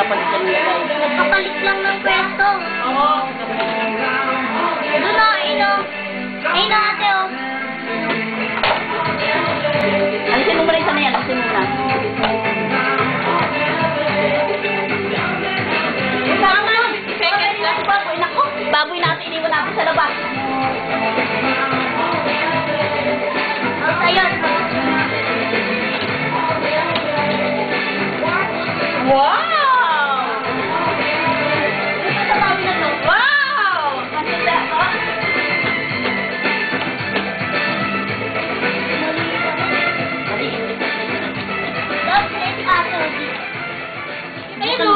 pinapalit lang nila guys. Nagpapalit lang ng pwesto. Oo. Doon na, ino. Ay na ate o. Alisin mo pa rin sana yan. Alisin mo na. Tama. Ano, second baboy. Naku, baboy natin. Iniwan natin sa labas. Ah, oh, ayun. What? Hey,